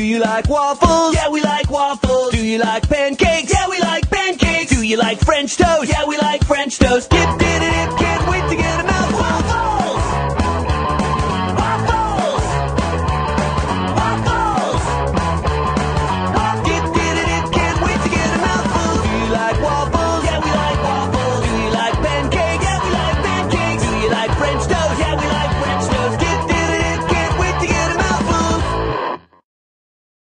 Do you like waffles? Yeah, we like waffles. Do you like pancakes? Yeah, we like pancakes. Do you like French toast? Yeah, we like French toast. Dip, dip.